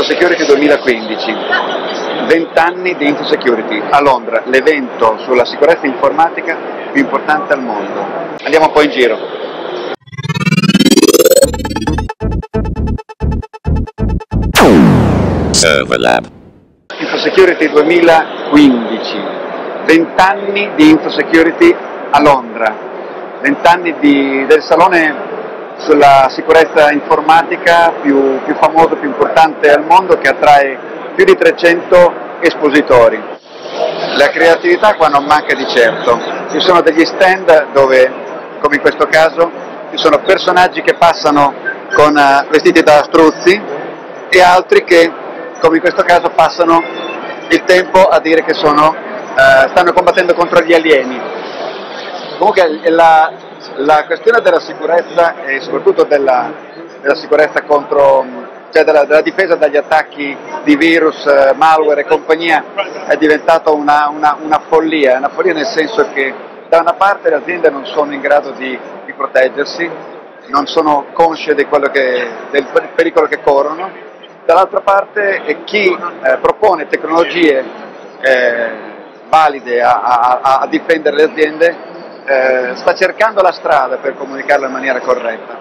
InfoSecurity 2015, 20 anni di InfoSecurity a Londra, l'evento sulla sicurezza informatica più importante al mondo. Andiamo un po' in giro. Serverlab. InfoSecurity 2015, 20 anni di InfoSecurity a Londra, 20 anni di, del salone sulla sicurezza informatica più, più famoso, più importante al mondo che attrae più di 300 espositori. La creatività qua non manca di certo, ci sono degli stand dove, come in questo caso, ci sono personaggi che passano con uh, vestiti da struzzi e altri che, come in questo caso, passano il tempo a dire che sono, uh, stanno combattendo contro gli alieni. Comunque la, la questione della sicurezza e soprattutto della, della sicurezza contro, cioè della, della, difesa dagli attacchi di virus, eh, malware e compagnia è diventata una, una, una, follia, una follia nel senso che da una parte le aziende non sono in grado di, di proteggersi, non sono consce che, del pericolo che corrono, dall'altra parte chi eh, propone tecnologie eh, valide a, a, a difendere le aziende eh, sta cercando la strada per comunicarla in maniera corretta.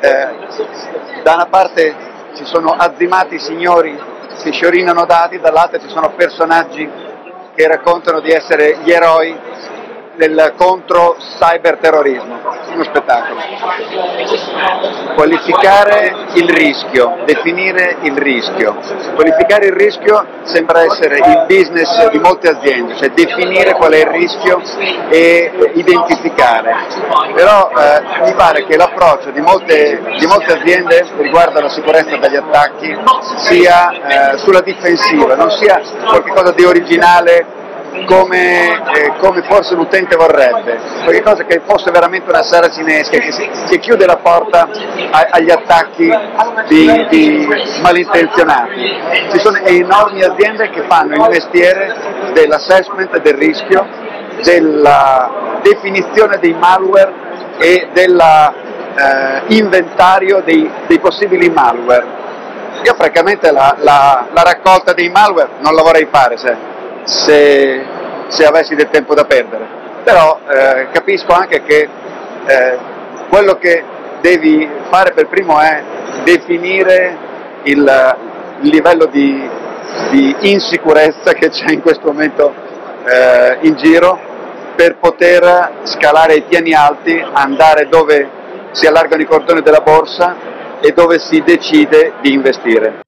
Eh, da una parte ci sono azzimati signori che sciorinano dati, dall'altra ci sono personaggi che raccontano di essere gli eroi del contro cyberterrorismo, uno spettacolo. Qualificare il rischio, definire il rischio. Qualificare il rischio sembra essere il business di molte aziende, cioè definire qual è il rischio e identificare. Però eh, mi pare che l'approccio di molte, di molte aziende riguardo alla sicurezza dagli attacchi sia eh, sulla difensiva, non sia qualcosa di originale come, eh, come forse l'utente vorrebbe, qualcosa che fosse veramente una sera cinesca che, che chiude la porta a, agli attacchi di, di, malintenzionati. Ci sono enormi aziende che fanno il mestiere dell'assessment del rischio, della definizione dei malware e dell'inventario eh, dei, dei possibili malware. Io francamente la, la, la, raccolta dei malware non la vorrei fare se, se, se avessi del tempo da perdere, però eh, capisco anche che eh, quello che devi fare per primo è definire il, livello di, di, insicurezza che c'è in questo momento eh, in giro per poter scalare i piani alti, andare dove si allargano i cordoni della borsa e dove si decide di investire.